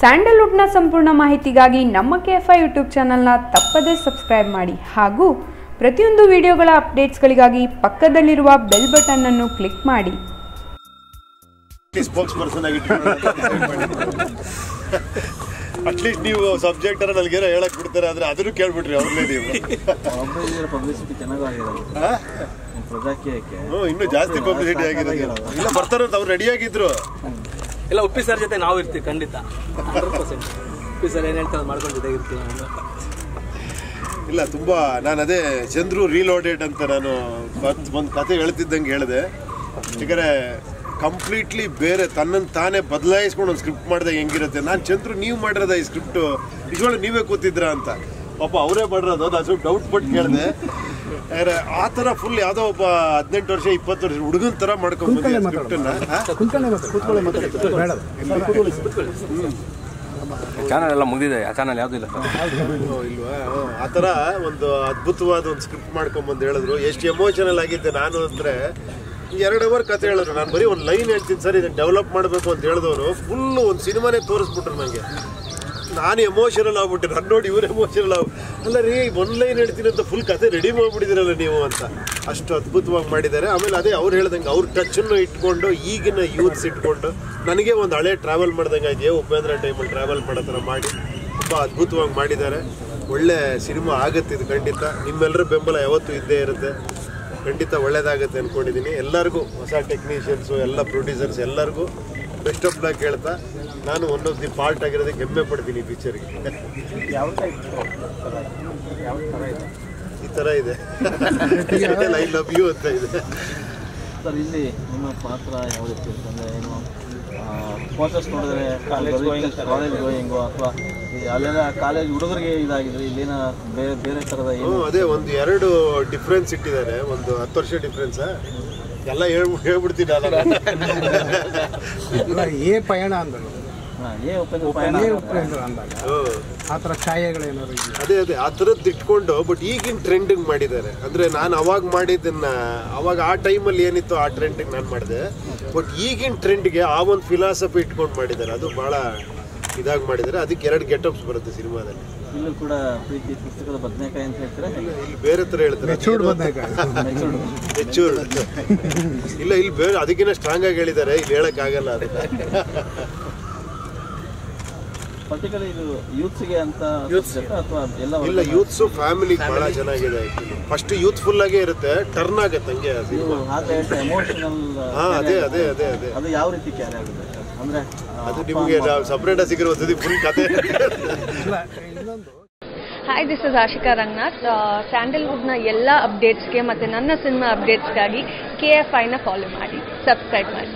ಸ್ಯಾಂಡಲ್ವುಡ್ನ ಸಂಪೂರ್ಣ ಮಾಹಿತಿಗಾಗಿ ನಮ್ಮ ಕೆ ಎಫ್ ಐ ಯೂಟ್ಯೂಬ್ ಚಾನಲ್ನ ತಪ್ಪದೇ ಸಬ್ಸ್ಕ್ರೈಬ್ ಮಾಡಿ ಹಾಗೂ ಪ್ರತಿಯೊಂದು ವಿಡಿಯೋಗಳ ಅಪ್ಡೇಟ್ಸ್ಗಳಿಗಾಗಿ ಪಕ್ಕದಲ್ಲಿರುವ ಬೆಲ್ ಬಟನ್ ಅನ್ನು ಕ್ಲಿಕ್ ಮಾಡಿ. ಅಟ್ಲೀಸ್ಟ್ ನೀವು ಸಬ್ಜೆಕ್ಟ್ ಅನ್ನ ನನಗೇನೋ ಹೇಳಕ್ ಬಿಡ್ತಾರೆ ಆದ್ರೆ ಅದನ್ನು ಕೇಳ್ಬಿಟ್ರಿ ಅವ್ರನ್ನೇ ನೀವು. ಪಬ್ಲಿಸಿಟಿ ಚೆನ್ನಾಗಿ? ಪ್ರಜಾಕೀಯಕ್ಕೆ. ಇನ್ನೂ ಜಾಸ್ತಿ ಪಬ್ಲಿಸಿಟಿ ಆಗಿರೋದು. ಇಲ್ಲ ಬರ್ತಾರಂತ ಅವ್ರು ರೆಡಿ ಆಗಿದ್ರು. ಇಲ್ಲ, ಉಪ್ಪಿ ಸರ್ ಜೊತೆ ನಾವು ಇರ್ತೀವಿ, ಖಂಡಿತ. Hundred percent. ಉಪ್ಪಿ ಸರ್ ಏನ್ ಹೇಳ್ತಾರೆ ಮಾಡ್ಕೊಂಡು ಜೊತೆ ಇರ್ತೀವಿ ಇಲ್ಲ, ತುಂಬಾ, ನಾನು ಅದೇ ಚಂದ್ರು ರೀಲೋಡೆಡ್ ಅಂತ ನಾನು ಒಂದು ಕತೆ ಹೇಳ್ತಿದ್ದಂಗೆ ಹೇಳಿದೆ. ಯಾಕಂದ್ರೆ ಕಂಪ್ಲೀಟ್ಲಿ ಬೇರೆ ತನ್ನನ್ನು ತಾನೇ ಬದಲಾಯಿಸ್ಕೊಂಡು ಒಂದು ಸ್ಕ್ರಿಪ್ಟ್ ಮಾಡಿದಾಗ ಹೆಂಗಿರುತ್ತೆ? ನಾನು ಚಂದ್ರು, ನೀವು ಮಾಡಿರೋದ ಈ ಸ್ಕ್ರಿಪ್ಟು ನಿಜವಾಗ್ಲೂ ನೀವೇ ಕೂತಿದ್ರ ಅಂತ. ಪಾಪ ಅವರೇ ಮಾಡಿರೋದು ಅದು ಸ್ವಲ್ಪ ಡೌಟ್ ಪಟ್ಟು ಕೇಳಿದೆ. ಯಾಕಂದ್ರೆ ಆ ಥರ ಫುಲ್ ಯಾವುದೋ ಒಬ್ಬ ಹದಿನೆಂಟು ವರ್ಷ ಇಪ್ಪತ್ತು ವರ್ಷ ಹುಡುಗನ ಥರ ಮಾಡ್ಕೊಂಡು ಚಾನಲ್ ಎಲ್ಲ ಮುಗಿದಿದೆ ಆ ಚಾನಲ್ ಯಾವ್ದು ಇಲ್ಲ. ಇಲ್ವಾ? ಆ ಥರ ಒಂದು ಅದ್ಭುತವಾದ ಒಂದು ಸ್ಕ್ರಿಪ್ಟ್ ಮಾಡ್ಕೊಂಬಂದು ಹೇಳಿದ್ರು. ಎಷ್ಟು ಎಮೋಷನಲ್ ಆಗಿದ್ದೆ ನಾನು ಅಂದ್ರೆ ಎರಡು ಅವರ್ ಕತೆ ಹೇಳಿದ್ರು. ನಾನು ಬರೀ ಒಂದು ಲೈನ್ ಹೇಳ್ತೀನಿ ಸರ್ ಇದನ್ನು ಡೆವಲಪ್ ಮಾಡಬೇಕು ಅಂತ ಹೇಳಿದವರು. ಫುಲ್ಲು ಒಂದು ಸಿನಿಮಾನೇ ತೋರಿಸ್ಬಿಟ್ರು ನನಗೆ ನಾನು ಎಮೋಷನಲ್ ಆಗ್ಬಿಟ್ಟೆ. ನಾನು ನೋಡಿ ಇವ್ರು ಎಮೋಷನಲ್ ಆಗ್ ಅಲ್ಲ ರೀ ಒನ್ಲೈನ್ ಲೈನ್ ಹೇಳ್ತೀನಿ ಅಂತ ಫುಲ್ ಕತೆ ರೆಡಿ ಮಾಡಿಬಿಟ್ಟಿದ್ದೀರಲ್ಲ ನೀವು ಅಂತ. ಅಷ್ಟು ಅದ್ಭುತವಾಗಿ ಮಾಡಿದ್ದಾರೆ. ಆಮೇಲೆ ಅದೇ ಅವ್ರು ಹೇಳ್ದಂಗೆ ಅವ್ರ ಟಚನ್ನು ಇಟ್ಕೊಂಡು, ಈಗಿನ ಯೂತ್ಸ್ ಇಟ್ಕೊಂಡು, ನನಗೆ ಒಂದು ಹಳೆ ಟ್ರಾವೆಲ್ ಮಾಡ್ದಂಗೆ ಆಯ್ತು. ಉಪೇಂದ್ರ ಟೈಮಲ್ಲಿ ಟ್ರಾವೆಲ್ ಮಾಡೋ ಮಾಡಿ. ತುಂಬ ಅದ್ಭುತವಾಗಿ ಮಾಡಿದ್ದಾರೆ. ಒಳ್ಳೆ ಸಿನಿಮಾ ಆಗುತ್ತೆ ಇದು ಖಂಡಿತ. ನಿಮ್ಮೆಲ್ಲರ ಬೆಂಬಲ ಯಾವತ್ತೂ ಇದ್ದೇ ಇರುತ್ತೆ. ಖಂಡಿತ ಒಳ್ಳೇದಾಗುತ್ತೆ ಅಂದ್ಕೊಂಡಿದ್ದೀನಿ ಎಲ್ಲರಿಗೂ ಹೊಸ ಟೆಕ್ನಿಷಿಯನ್ಸು ಎಲ್ಲ ಪ್ರೊಡ್ಯೂಸರ್ಸ್ ಎಲ್ಲರಿಗೂ ಬೆಸ್ಟ್ ಆಫ್ ಲಕ್ ಹೇಳ್ತಾ ನಾನು ಒನ್ ಆಫ್ ದಿ ಪಾರ್ಟ್ ಆಗಿರೋದಕ್ಕೆ ಹೆಮ್ಮೆ ಪಡ್ತೀನಿ ಈ ಪಿಕ್ಚರ್ಗೆ ಈ ಥರ ಇದೆ. ಐ ಲವ್ ಯು ಅಂತ ಇದೆ. ಸರ್ ಇಲ್ಲಿ ನಿಮ್ಮ ಪಾತ್ರ ಯಾವ್ದು ಅಂತಂದರೆ ಅಂದರೆ ಏನು ಫೋಟೋಸ್ ನೋಡಿದ್ರೆ ಕಾಲೇಜ್ ಗೋಯಿಂಗ್ ಕಾಲೇಜ್ ಗೋಯಿಂಗು ಅಥವಾ ಅಲ್ಲೆಲ್ಲ ಕಾಲೇಜ್ ಹುಡುಗರಿಗೆ ಇದಾಗಿದ್ರೆ ಇಲ್ಲಿನ ಬೇರೆ ಬೇರೆ ಥರದ ಏನು? ಅದೇ ಒಂದು ಎರಡು ಡಿಫ್ರೆನ್ಸ್ ಇಟ್ಟಿದ್ದಾರೆ. ಒಂದು ಹತ್ತು ವರ್ಷ ಡಿಫ್ರೆನ್ಸ್ ಎಲ್ಲ ಹೇಳ್ ಹೇಳ್ಬಿಡ್ತೀನಿ ಏ ಪಯಣ ಅಂದರು ಆ ಥರ ಛಾಯೆಗಳೇನಾದ್ರು ಅದೇ ಅದೇ ಆ ಥರದ್ದು ಇಟ್ಕೊಂಡು ಬಟ್ ಈಗಿನ ಟ್ರೆಂಡಿಂಗ್ ಮಾಡಿದ್ದಾರೆ. ಅಂದರೆ ನಾನು ಅವಾಗ ಮಾಡಿದ್ದನ್ನ ಅವಾಗ ಆ ಟೈಮಲ್ಲಿ ಏನಿತ್ತು ಆ ಟ್ರೆಂಡಿಗೆ ನಾನು ಮಾಡಿದೆ. ಬಟ್ ಈಗಿನ ಟ್ರೆಂಡ್ಗೆ ಆ ಒಂದು ಫಿಲಾಸಫಿ ಇಟ್ಕೊಂಡು ಮಾಡಿದ್ದಾರೆ. ಅದು ಭಾಳ ಇದಾಗಿ ಮಾಡಿದ್ದಾರೆ. ಅದಕ್ಕೆ ಎರಡು ಗೆಟಪ್ಸ್ ಬರುತ್ತೆ ಸಿನಿಮಾದಲ್ಲಿ. ಇಲ್ಲೂ ಕೂಡ ಪ್ರೀತಿ ಪುಸ್ತಕದ ಬದನೆಕಾಯಿ ಅಂತ ಹೇಳ್ತಾರೆ? ಇಲ್ಲಿ ಬೇರೆ ಥರ ಹೇಳ್ತಾರೆ. ಇಲ್ಲ ಇಲ್ಲಿ ಬೇರೆ ಅದಕ್ಕಿಂತ ಸ್ಟ್ರಾಂಗ್ ಆಗಿ ಹೇಳಿದ್ದಾರೆ. ಇಲ್ಲಿ ಹೇಳಕ್ಕಾಗಲ್ಲ ಅದಕ್ಕೆ ಪರ್ಟಿಕ್ಯುಲರ್ ಇದು ಯೂತ್ಸ್ಗೆ ಅಂತ ಅಥವಾ ಎಲ್ಲ ಇಲ್ಲ ಯೂತ್ಸು ಫ್ಯಾಮಿಲಿ ಬಹಳ ಚೆನ್ನಾಗಿದೆ ಫಸ್ಟ್ ಯೂತ್ಫುಲ್ ಆಗೇ ಇರುತ್ತೆ ಟರ್ನ್ ಆಗುತ್ತೆ ಹಂಗೆ ಆ ನೀವು ಹಾಗೆ ಎಮೋಷನಲ್ ಹಾ ಅದೇ ಅದೇ ಅದೇ ಅದೇ. ಅದು ಯಾವ ರೀತಿ ಕ್ಯಾರಿ ಆಗುತ್ತೆ? ಅಂದ್ರೆ ಅದು ನಿಮಗೆ ಸಪ್ರೇಟ್ ಸಿಗಿರೋ ಫುಲ್ ಕತೆ. Hi this is Ashika Ranganath ಸ್ಯಾಂಡಲ್ವುಡ್ನ ಎಲ್ಲ ಅಪ್ಡೇಟ್ಸ್ಗೆ ಮತ್ತೆ ನನ್ನ ಸಿನಿಮಾ ಅಪ್ಡೇಟ್ಸ್ಗಾಗಿ ಕೆ ಎಫ್ ಐನ ಫಾಲೋ ಮಾಡಿ. ಸಬ್ಸ್ಕ್ರೈಬ್ ಮಾಡಿ.